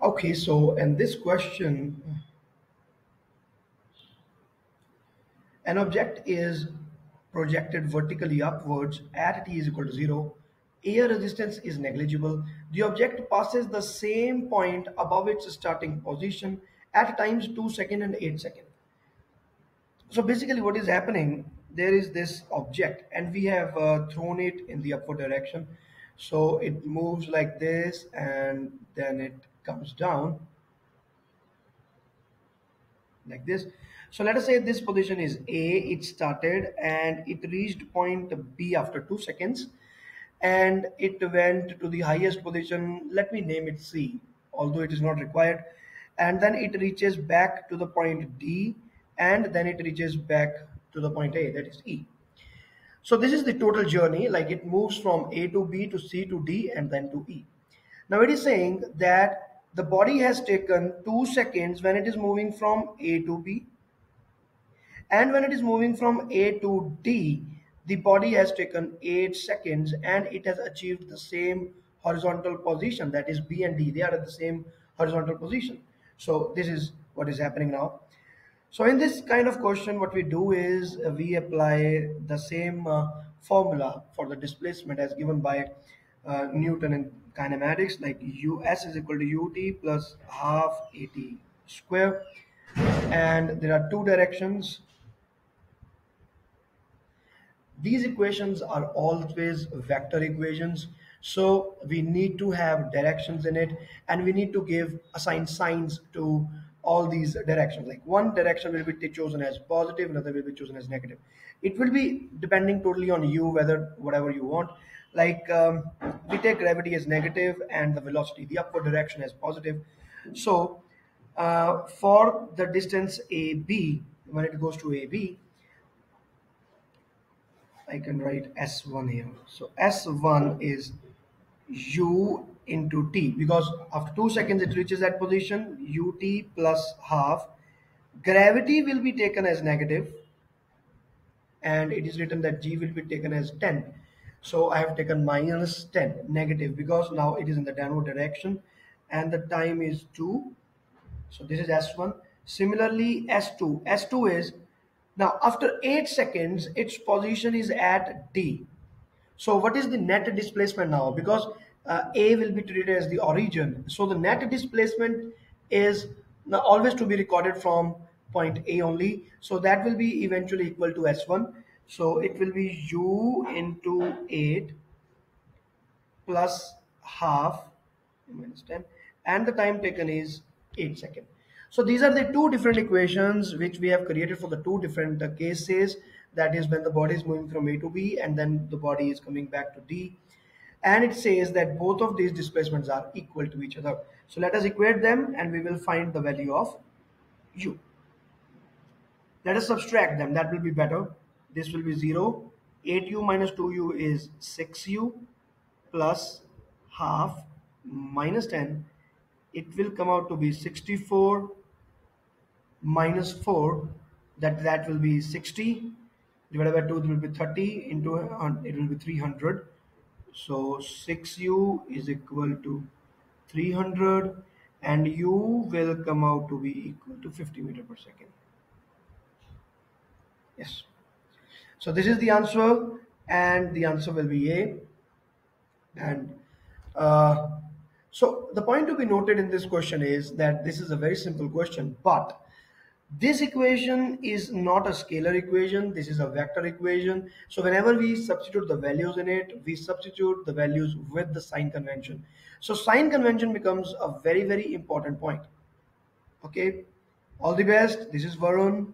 Okay, so in this question, an object is projected vertically upwards at t is equal to 0. Air resistance is negligible. The object passes the same point above its starting position at times 2 second and 8 second. So basically what is happening, there is this object and we have uh, thrown it in the upward direction. So it moves like this and then it comes down like this. So let us say this position is A, it started and it reached point B after two seconds and it went to the highest position, let me name it C, although it is not required. And then it reaches back to the point D and then it reaches back to the point A, that is E. So this is the total journey, like it moves from A to B to C to D and then to E. Now it is saying that the body has taken two seconds when it is moving from A to B and when it is moving from A to D, the body has taken 8 seconds and it has achieved the same horizontal position that is B and D. They are at the same horizontal position. So this is what is happening now. So in this kind of question, what we do is we apply the same uh, formula for the displacement as given by uh, Newton in kinematics, like US is equal to UT plus half AT square. And there are two directions. These equations are always vector equations. So we need to have directions in it and we need to give assign signs to all these directions. Like one direction will be chosen as positive, another will be chosen as negative. It will be depending totally on you, whether whatever you want. Like um, we take gravity as negative and the velocity, the upward direction as positive. So uh, for the distance AB, when it goes to AB, I can write S1 here. So S1 is U into T because after two seconds it reaches that position UT plus half. Gravity will be taken as negative and it is written that G will be taken as 10. So I have taken minus 10 negative because now it is in the downward direction and the time is 2. So this is S1. Similarly S2. S2 is now, after 8 seconds, its position is at D. So what is the net displacement now? Because uh, A will be treated as the origin. So the net displacement is always to be recorded from point A only. So that will be eventually equal to S1. So it will be U into 8 plus half minus 10 and the time taken is 8 seconds. So these are the two different equations which we have created for the two different uh, cases. That is when the body is moving from A to B and then the body is coming back to D. And it says that both of these displacements are equal to each other. So let us equate them and we will find the value of U. Let us subtract them. That will be better. This will be 0. 8u minus 2u is 6u plus half minus 10 it will come out to be 64 minus 4 that that will be 60 divided by 2 it will be 30 into uh, it will be 300 so 6u is equal to 300 and u will come out to be equal to 50 meter per second. Yes. So this is the answer and the answer will be a. And uh, so the point to be noted in this question is that this is a very simple question but this equation is not a scalar equation. This is a vector equation. So whenever we substitute the values in it, we substitute the values with the sign convention. So sign convention becomes a very, very important point. Okay. All the best. This is Varun.